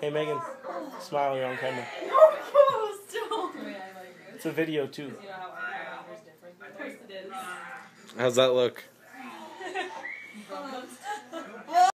Hey Megan, smile you're on camera. Oh, no, don't. It's a video too. How's that look?